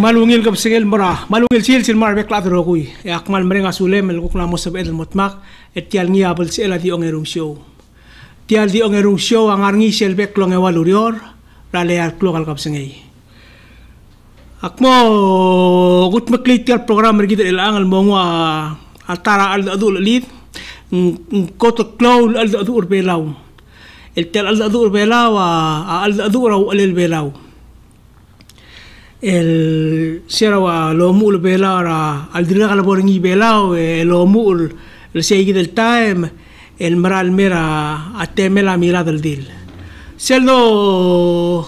malungil kap singil mora malungil sil sil mar bekla tro kui yak mal mrenga sule mel kuk na mosab edel motmak et tial ngi abel sela di ongerung show tial di ongerung show ang arngi sel bek long e walurior ra le ar klo kap singei akmo gut maklit tial program mergi el angal mo ngwa altara al adul lid koto klow al adul belaw el tel al adul belaw al adul al belaw el sera lo mul bela ra al dira kala boringi bela e lo mul el seigi del time el maral mera ateme la mira del dil. Selo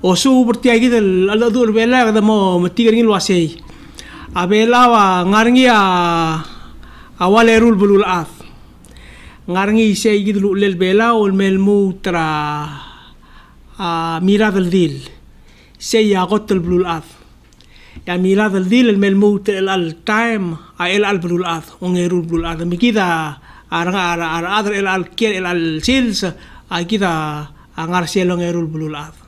o su berti agi del al dur bela kada mo metigar ngil wasei a bela wa ngarngi a awale rul bulul af ngarngi seigi del lel bela ol mel mutra a mira del dil سي غط البلو الأث يعني ميلاد الديل الملموت التايم ال البلو الأث ونغيرو البلو الأث مكيدا أرغا أرغا أدر ال الكير ال السيلز أكيدا أنغار سيلو غيرو البلو الأث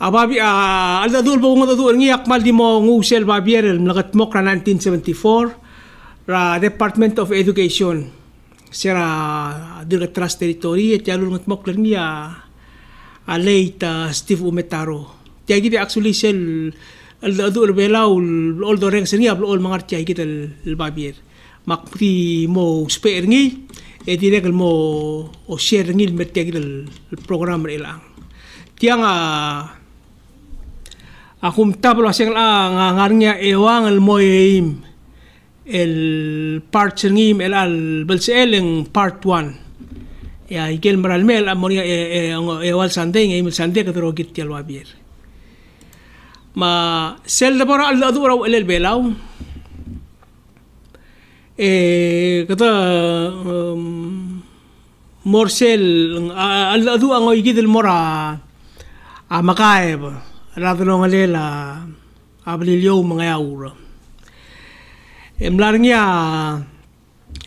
Ababi uh, alda dul bo ngot dul ngi akmal di mo ngusel babier mlagat mok ra 1974 ra Department of Education sera dil trust territory et yalul ngot mok ngi a late uh, Steve Umetaro. Tiya kita actually sel al adu bela ul the reng seni ablo all mangar tiya kita el babier. Makti mo spare ngi e direk mo o share ngi met tiya kita el program ilang. Tiya nga akum tablo aseng la nga ngarnya ewang el moyeim el part ngim el al belsel part 1 ya ikel maral mel amonia e e wal sande ngai mil sande ka tro git tial wabir ma sel da bora al adura el belaw e kata morsel al adu ang igid el mora a makaib radlo ngalela ablilyo mga yaura. Emlarnya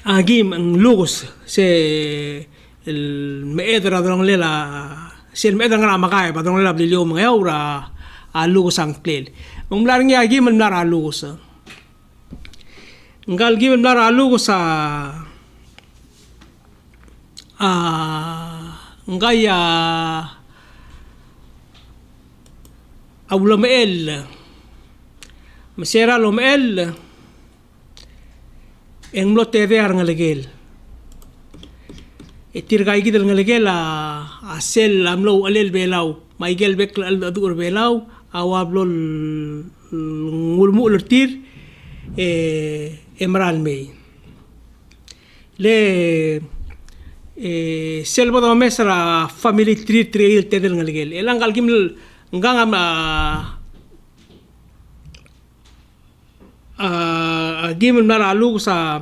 agim ang lugos se el meedra drong lela sil meedra nga makay pa drong lela blilyo mga yaura alu sang klel mong laring ya gi man lara alu sa ngal gi man lara alu sa ah ngaya awla meel masera lo meel en lo te de arngalegel tirgai gidal ngalegel a asel amlo alel belau maigel bek al adur belau awablol ngulmu lertir e emral mei. Le e selbo do mesra family tri tri il tedel ngalegel elang gal giml ngang am a giml mara alu sa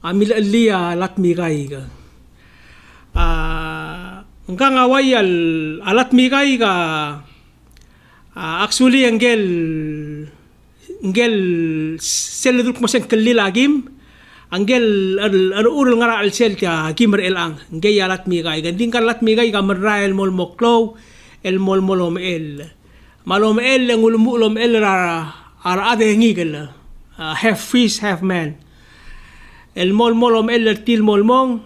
amil alia lat migai ga a ngka ngawai al alat migai ga actually engel engel sel duk mosen kelli lagim. Angel ar urul ngara al sel tia kimar el ang. Ngey alat migai ga ding lat migai ga marrael mol moklo el mol molom el. Malom el ngul mulom el ra ar ade ngigel half fish half man المول مولهم إلا مول مولمون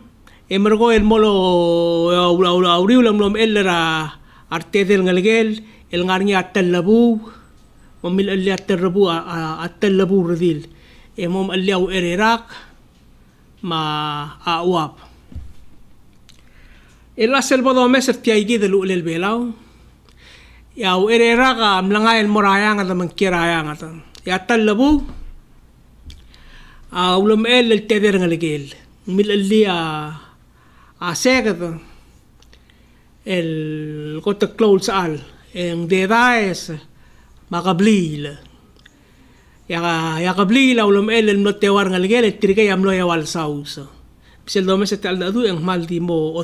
امرغو المولو أوريو لهم إلا أرتيزل نلغيل الغارني أتلبو ومن اللي أتلبو أتلبو رذيل إمام اللي أو إريراق ما أعواب الأسل بضو مصر تيجي ذلو إلى البيلاو يا إريراق ملغاي المرايان هذا من كيرايان هذا يتلبو el a ulam el el teder ngalgel mil ali a a segad el kota clothes al. En de daes makablil ya ya kablil ulam el el not tewar ngalgel et tirga yam lo ya wal saus. Bisel do meset al dadu en mal di mo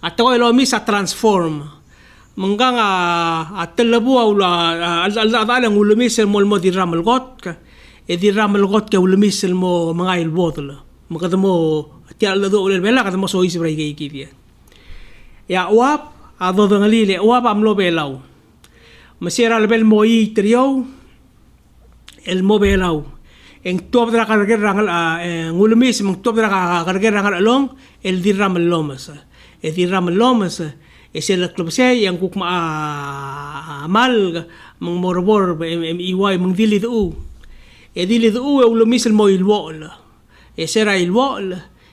Atau tawai lo misa ah, transform. Menganga a ah, ah, telebu a ula al al dalang ul misel eh, mol mo diramal got ka e eh, di ramel got ka ul misel eh, mo menga il botol lah. mo kada do lah ul bela kada mo so isi brai gei ya uap a do le uap amlo belau. Mesera le bel mo i trio el mo belau. En top de la carga rangal a ul misel mo top de la carga rangal along el di ramel lomasa e ramal lomas e se la club se yang kuk ma mal mong morbor em iwai mong dili do e dili do u ulo misel mo il wol e sera il wol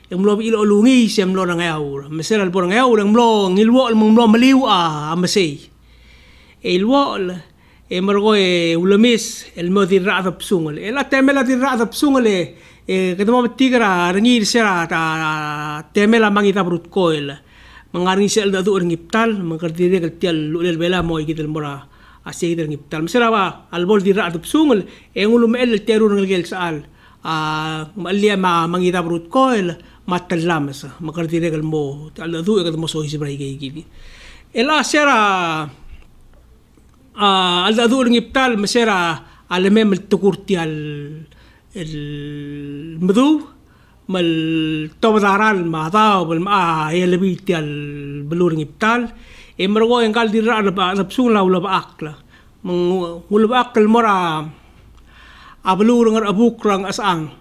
e mlo il olungi se mlo na ngaur me sera il por ngaur mlo ngil wol mong mlo maliu a amasei e il wol e margo e ulo mis el mo di rada psungol e la temela di rada psungol e e kada mo tigra rangi sera ta temela mangita brut koil mengarangi sel tu orang iptal mengerti dia ketial lulel bela moy kita mora ah, asyik kita iptal mesti lah, apa albol dira atau sungul engulum eh, el teru orang gel sal ah malia ma mengita perut koil mata lames mengerti dia kalmo tal tu ikat masuk isi beri gay gini ela sera ah alda tu orang iptal mesti lah. apa alamem tukur tial el mal tobazaran ma dao bal ma ya lebit al blur yang kal dirar ba sapsung la ulab akla mengulab akal mora ablur ngar asang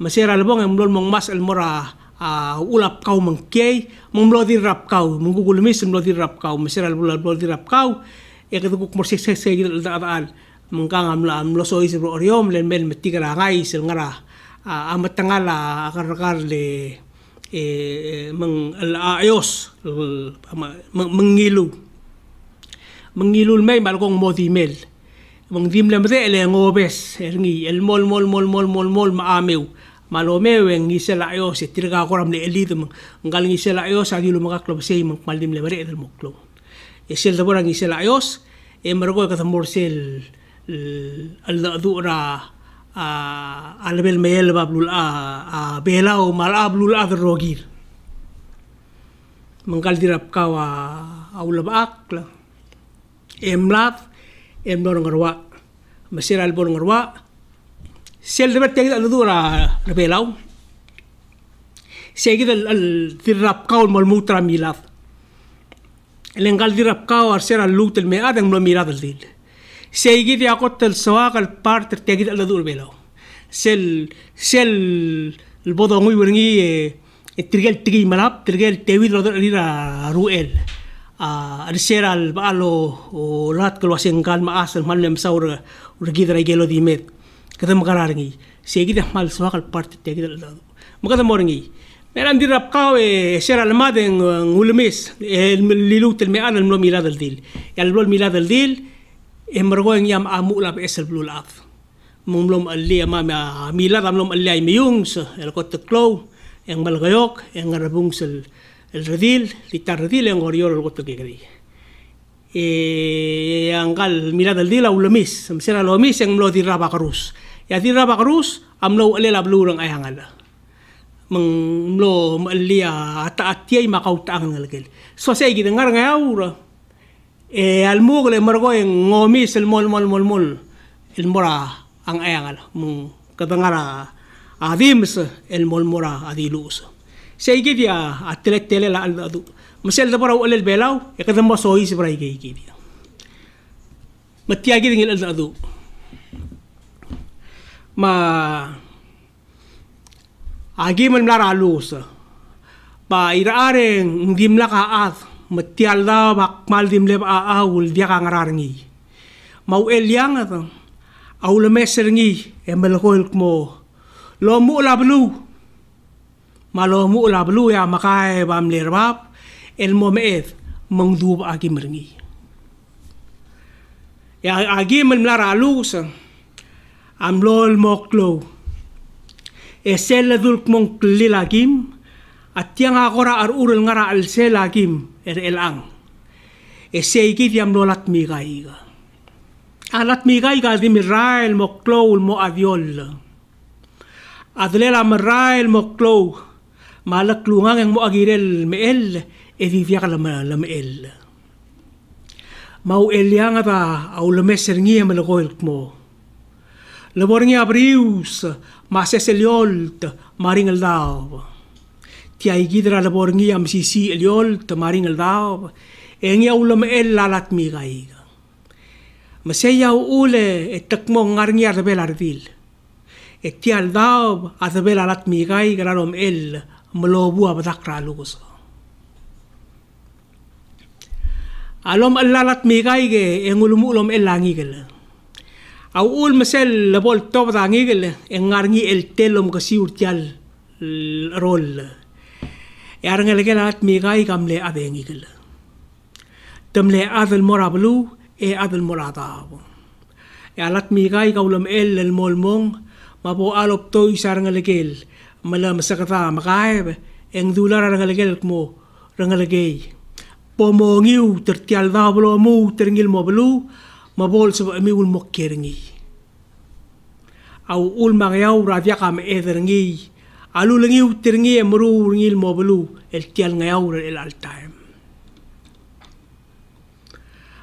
masira lebong yang mulon mong mas al mora ulap kau mengkei mengblo dirap kau mengugul mis dirap kau masira lebol blo dirap kau ya ketukuk mersek sek sek gitu al mengkang amla amlo soi sebro oriom len men metikara ngai sel ngarah uh, amat tangala akar akar le eh, meng ayos mengilu mengilul mai malkong modimel meng dim lem re le ngobes ergi el mol mol mol mol mol mol maameu malomeu en isela ayos e tirga koram le elidum ngal isela ayos agi lu maka club sei meng maldim le re del moklo e sel da borang isela ayos e margo ka tamor sel al dura a level me el bablul a a bela o mal a blul a rogir. Mangal dirap ka wa aula bakla em ngarwa mesir al ngarwa sel de bete al dura le bela o segid al dirap ka mal mutra milat el dirap ka wa ser al lutel mead adem lo mirad al dil. سيجي في قتل السواق البارتر تجد الله دور بيلو. سل سل البضع مي ورني الترجال تجي ملاب ترجال لدور اللي را روئل آه، السيرة البالو ولات كل واسين قال ما أصل ما لم سور ورجيد رجيلو ديمت كذا مقرارني سيجي ده مال السواق البارتر تجد الله مقدر مورني أنا ندير ربقاو إيه، سير الماضي ولميس اللي إيه، لوت الملو ميلاد الديل. يعني الملو ميلاد الديل El mlo milad el dil emergo yang yam amu la esel blue laf mong lom ali ama ma mila tam lom ali ay miyung sa el kot klo yang malgayok yang ngarabung sel el redil litar redil yang oriol el kot kigri e yang kal mila del dila ulamis samsera lomis yang mlo diraba karus ya diraba karus amlo ale la blue rang ayangala mong mlo malia ata atiay makau taang ngalgel so say gidengar ngayaura e al mugle margo en ngomis el mol mol mol. Mol el mora ang ayangal. Mong katangara adims el mol mora adilus. Say gidia atelek tele la adu masel da bara ulel belaw e kadam so is bra gi gidia matiagi dingil al adu ma agi man lara lus ba iraareng ndim la ka at matial da bak mal dim leb a aul dia ka ngararngi mau el yang at aul meser ngi e melkoil mo lo mu la blu. Ma lo mu la blu ya makai bam ler bab el mo meet mong du agi merngi ya agi men lara lus am lol moklo e sel dul mong lilagim at yang akora ar urul ngara al selagim er elang e seigi diam lolat migai ga alat migai ga di mirail mo klow mo aviol. Adlela mirail mo klow malak lungang yang mo agirel meel e di via la la meel mau elianga ta au le meser ngia malagoil mo. Laborngi abrius, mases eliolt, maringal daw. ti ai gidra la am sisi eliol te maring el dao. En ulam el lalat mi gai ma se ya ule e takmo ngarngi ar bel ar vil. E ti al dao ar bel lat mi gai granom el mlo bu ab alom el mi gai ge en ulom el langi gel au ul mesel le bol top da ngi gel en el telom ko si urtial rol erang lagi lat megai kamle abengi gel. Tumle adal mora blu, e adal mora tau. Alat migai kaulam el el molmong, mong, mapo alop toy sarang legel, malam sakata makai, eng dular arang legel kmo, rang legei. Pomongiu tertial dablo mu teringil mo blu, mabol sebab mi ul mokeringi. Au ul magiau radia kam alu lengi utirngi emru ngil mobulu el tial ngayau el al time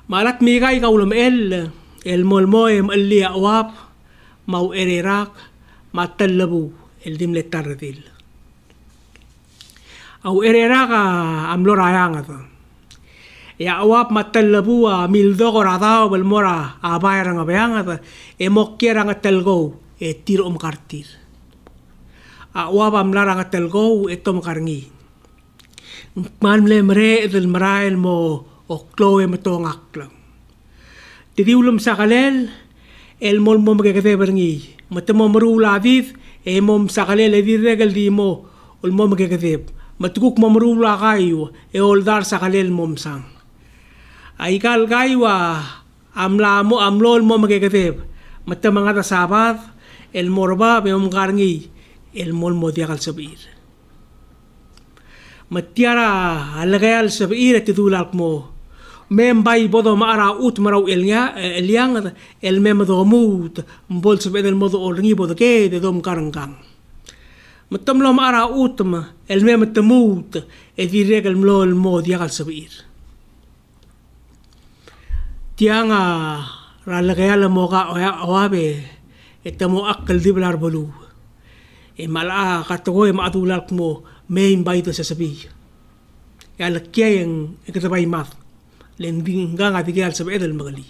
malat mi gai gaulum el el mol moem el li awap mau ererak matallabu el dimle tardil au ererak amlor ah, ayang ata ya awap matallabu a ah, mil dogor adao bel mora ah, a bayrang abeyang ata emokkerang atelgo e, e tirum om kartir. A awap am lara nga telgo e tom karngi man le mre del mrael mo o kloe mo tong aklang tidi ulum sa kalel el mol mo magagate berngi matamo marula aviv e mom sa kalel e di regal di mo ul mo magagate. Matukuk mo marula kayo e oldar sa kalel mom sang. Aikal gaiwa amla mo amlol mo magkakatib mata mga tasabat el morba be um garngi المولمو ديغال سبئير متيارا الغيال سبئير تذول القمو ميم باي بضو مارا اوت مراو اليان الميم ذو موت مبول سبئير المضو الرني بضو كي دوم كارنغان متم لو مارا اوت الميم التموت اذي ريغل ملو المو ديغال سبئير تيانا رالغيال موغا اوابي التمو أقل ديبلار بلوه e mala katogo e matulak mo main baito sa sabi. Ya la kia yang ikatabay math. Len binga nga tigal sa edel magali.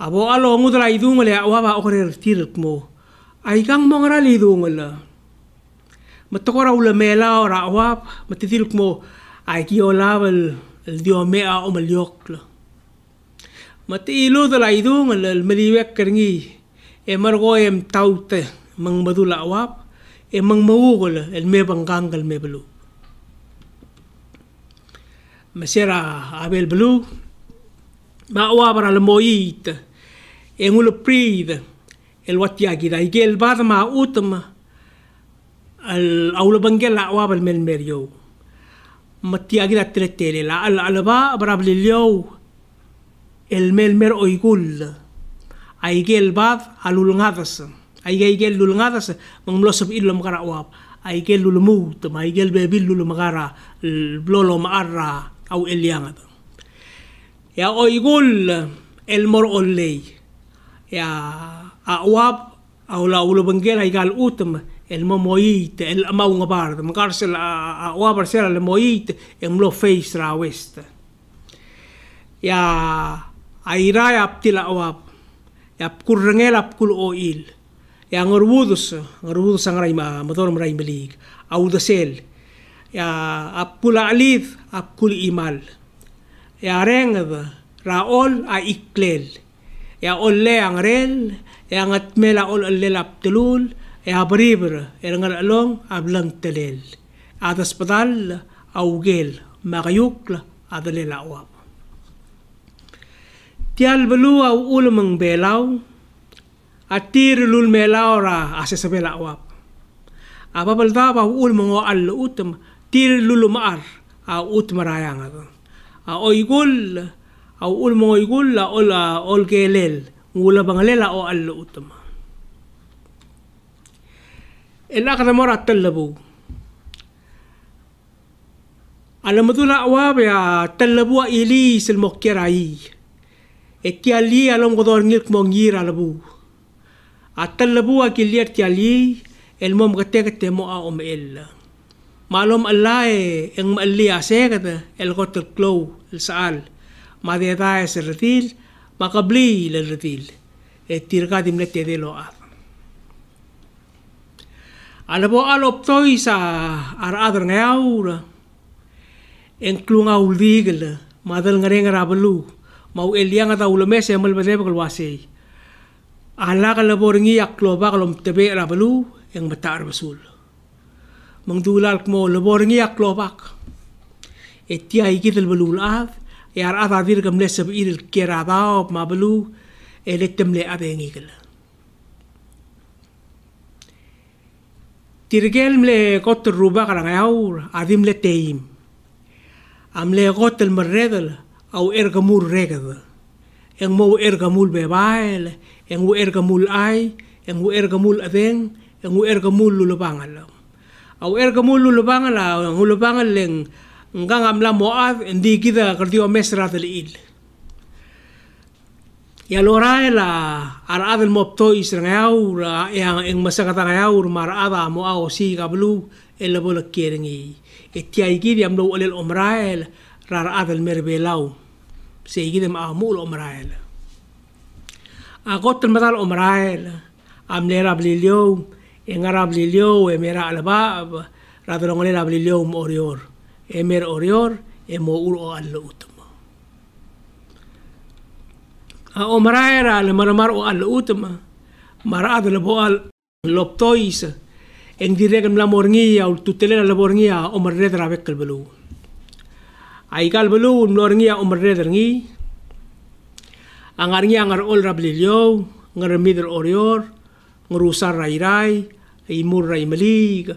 Abo alo ngudra idung le awaba okore tirk mo ay kang mo ngrali idung la matokora ula mela ora awap matitilk mo ay ki olawal el dio mea o maliok la. Mati ilo da la idung al maliwek kerngi e margo em taute mang madula awap e mang mawugol el me banggangal me belu masera abel belu ma awa para le moit e ngulo prid el watiagi da igel bad ma utma al aula bangela awa bal mel merio matiagi da tretele la al alba barabli lyo el melmer oigul aigel bad alulngadas aigel lulngadas mangmlosab ilom kara wap. Aigel lulmut maigel bebil lulum kara blolo maara au eliangat ya oigul el mor ollei ya awap au la ulo bangel aigal utum el momoit el mau ngabar makarsel awap sel el moit el mlo face ra west. Ya airai ap tila awap ya kurrengel ap kul oil ya ngorwudus ngorwudus ang ray ma motor ray malig au da sel ya ap pula alith ap kul imal. Ya reng raol a iklel. Ya olle ang rel. Ya ngat mela ol allel ap tulul ya briber ngal along ablang telel atas pedal augel. Makayuk adalela awap tial belu au ulumang belaw atir lul melaura ase sebela wap apa belta apa ul mongo al utum tir lul mar a ut marayang a oigul a ul mongo igul la ola ol gelel bangalela o al utum ila kana mora talabu على مدول أعواب يا تلبوا إليس المكيراي إتيالي على مقدار نيلك مونير على kilir ti ali, el mom kate kate mo a om el. Malom Allah e ang maali a segata el kotel klow el saal. Madeta e se retil, makabli le retil. E tirka dimlet de lo at. Ala po alop toy sa ar-adar ngayaw en klunga uldigel madal ngare ngara balu mau eliang ata ulamese amal bade bakal Ala kalau boringi yak loba kalau lah rabalu yang betar besul. Mengdulal kmo leboringi yak. Etia ikit tel belu lav, yar ada vir gam lesab ir kerada ob ma belu le abengi kel. Lah. Tirgel mle kot ruba karang ayur, adim le teim. Amle kot el merredel, lah, au ergamur regedel. Yang mau ergamul bebaile, en u ergamul ai en u ergamul adeng en u ergamul lulubangal au ergamul lulubangal au lulubangal leng ngang am la moad ndi kita kerdio mesra del il. Ya lora la ar adel mopto israngau ra yang eng masakata ngau mar ada mo au si kablu el bol kierengi etia igi di amlo olel omrael rar adel merbelau se igi dem amul omrael ago tun matal omrael am le rab lilio e nga rab lilio e mera alba rab lo ngale rab lilio mo orior e mer orior e mo ur o allo utmo a omrael al maramar o allo utmo mara ad le boal loptois en direk la morngia ul tutele la morngia omrel rab ekel belu ai morngia omrel rengi ngi angar ol rablilio ngar mider orior ngurusar rai rai imur rai melig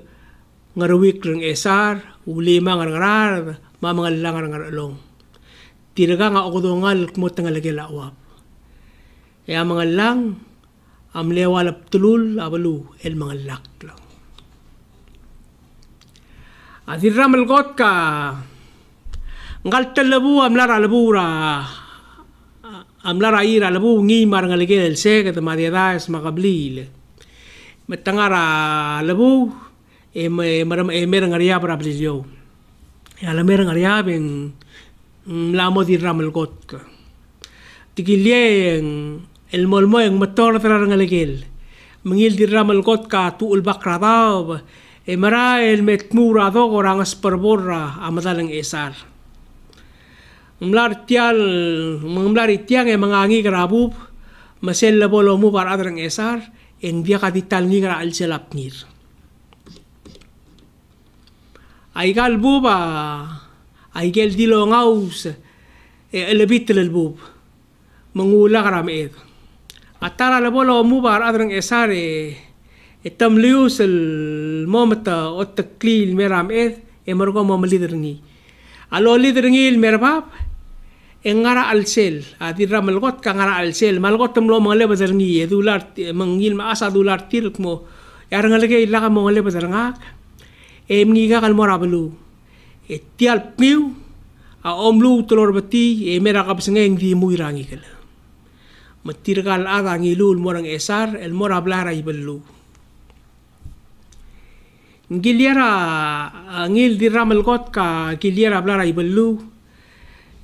ngar wikreng esar ulima ngar ngarar mamangal langar ngar long tiraga nga okodongal kumotang alagela awap Ya mga lang, am lewalap tulul abalu el mga lak lang. At iramal got ka, ngal talabu am lara labu ra, am lara ira labu ngi mar ngaligel el se kat madiadas makablil. Matangara labu, e maram e merang aria para blilyo. Ya la merang aria ben lamo di ramal got ka. Tigilye el molmo yang motor tera ngalegel mengil di ramal kot ka tu ul bakra daw e mara el metmura do orang asperborra amadalang esar mlar tial mlar tiang e mangangi grabub masel la bolo mu par adrang esar en dia ka dital ngi gra al selap ngir. Ay gal buba ay gel dilo ngaus e elebit el bub mengula karam edo atara la bolo mu bar adrang esare e tam lius el momata o taklil meram ed e margo mo lider ngi. Alo lider ngi el merbab engara alcel adira ah, malgot kangara alcel malgot tumlo mangle bazar ni yedular mangil ma asa dular tilk mo yar ngalge illa ka mangle bazar nga. Em ni ga kalmora blu etial piu a omlu tolor bati e mera ka muirangi kala matir gal aga ngi lul morang esar el mora blara ibellu ngiliara ngil dira malgot ka giliara blara ibellu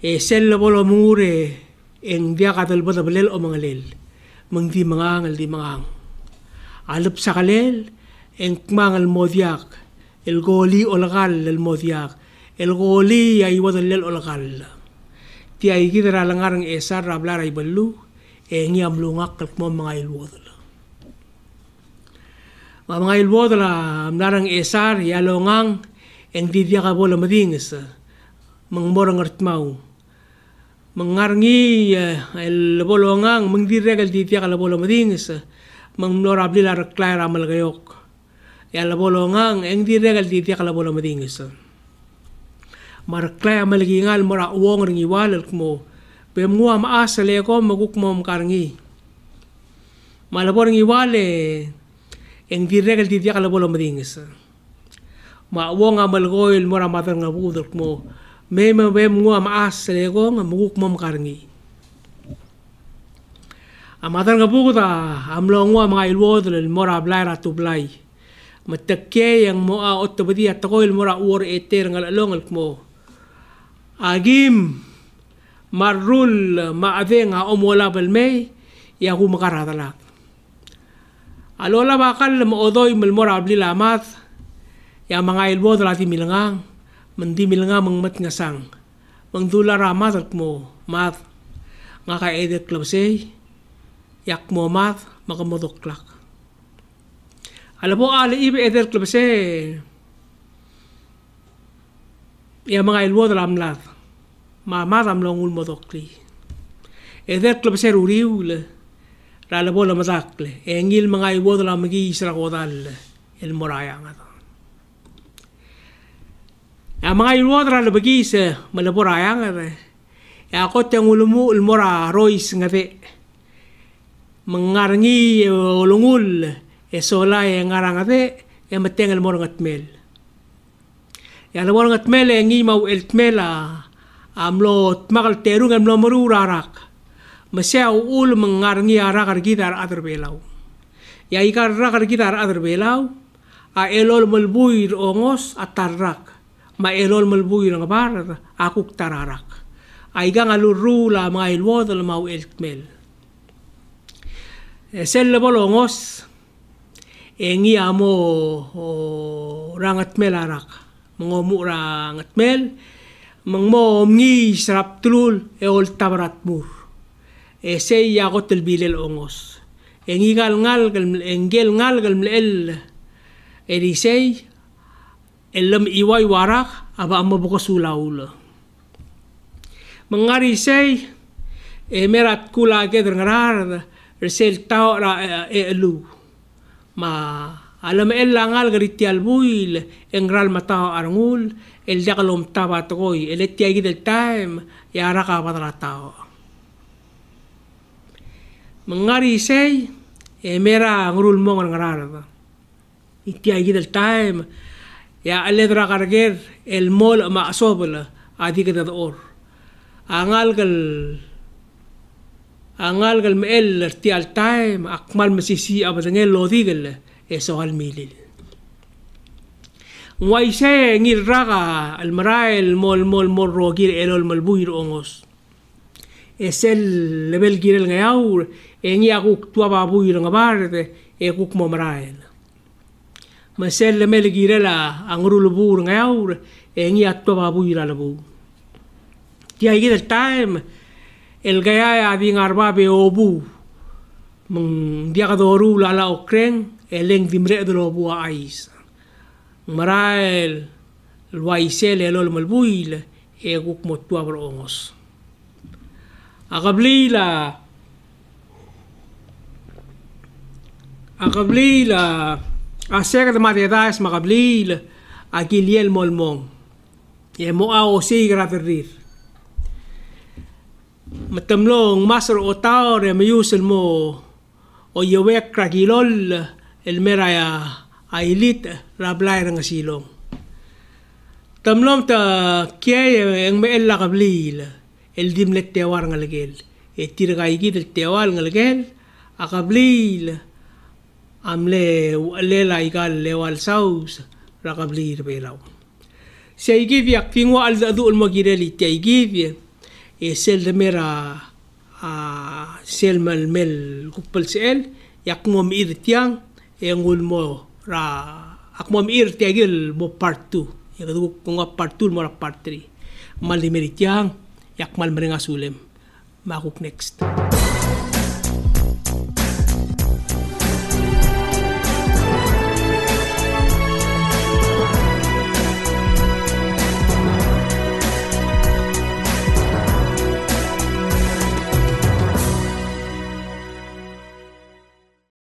e sel bolo mure eng dia katal bata belel o mangalel mang di mangangal di mangang alap sa kalel eng mangal modiak el goli olagal el modiak el goli ay wadalel olagal ti ay gidra langarang esar rablara ibelu e ngi am lu ngak kalk mo mga ilwodala. Ma mga ilwodala am narang esar yalo ngang eng didya ka bola madingis. Mang morang mengarangi eh, lebo longang mengdirek al titia kalau bolo madingis eh. mengnor abli lar klay ramal gayok. Ya lebo longang engdirek al titia kalau bolo madingis eh. mar klay ramal gayal mar uang ringi walak mo bemua ma asale ko maguk mo mengarangi malabo ringi wale engdirek al titia kalau bolo madingis ma uang amal goil, mar amater ngabudak mo. mema we mu am as selego nga muguk mom karngi ga nga da am lo ngwa ma il wod le mora blai ra tublai matakke yang mo a ottobadi atko il mora wor eter ngal longal kmo agim marul ma avenga omola belmei yahu magara dalak alola ba kal mo odoi mel mora blila mat ya mga ilwo dul ati milangang mandi milangang mangmat nga sang. Mangdula ramat at mo mat nga ka edet klabsay yak momat makamodoklak. Alam po, ali ibe eder klabse, ya mga ilwo dalam lat, ma matam longul modokli. Eder klabse ruriul, rala po la matakle, engil mga ilwo dalam magi isra kodal, el moraya nga. Ya mga ilwo dalam bagi sa malaboraya nga to. Ya ako tiyang ulumu ilmora rois nga te mengarangi ulungul e sola e ngarangate e matengal morang atmel. Ya la morang atmel e ngi mau eltmela amlo tmakal terung amlo maru rarak. Masya ul mengarangi arak ar gitar adar belau ya ikar rak ar gitar adar belau a elol melbuir ongos atarrak ma elol melbuir ngabar akuk tararak. Aigang aluru la mga ilwod la mau eltmel. Selle bolongos engi amo rangat mel arak. Mengomu rangat mel mengmo ngi serap tulul e ol tabarat mur. E se ya got el bilel ongos. Engi gal ngal gal engel ngal gal el e di sei elam iwai warak aba amma buka sulaula mengari sei e merat kula ke dengarar resel tao ra e elu. Ma alam el langal gariti albuil engral matao arangul el dakalom taba tokoy el etiagi del time ya raka patra tao. Mengari sei e mera ngurul mong ngarara itiagi del time ya aledra karger el mol ma asobla adi kada or. Angal gal angal gal mel ti al time akmal masisi abadangel lodi gal eso al milil. Wai se ngir raga al marael mol mol mol rogir elol malbuir ongos. Es el level girel ngayaur e ngi akuk tua babuir ngabarte e kuk mo marael. Masel le mel girela angru lubur ngayaur e ngi attua babuir alabu. Tia igil time el gaya adi ngarba be obu meng dia ka doru lala okreng eleng dimre do lobu ais marael waisel elol malbuil e guk mo tua ongos akablila akablila aseka de matedas makablila akiliel molmong e mo a o si graterir matamlong masar o tao re mayusel mo o yawek krakilol el meraya ailit rablay ng silong. Tamlom ta kaya ang may el lakablil el dimlet tewar ng lagel. E tira kaigi del tewal ng lagel akablil am le le la i gal le wal saus la ka bli re be lau. Se i gi viak fingwa al da du ulma gire li te i gi vi e sel de mera a sel mal mel kupal se el yak mom ir tiang e ngul ra ak mom ir te gil mo partu e gadu partri mal di meritiang yak mal makuk next.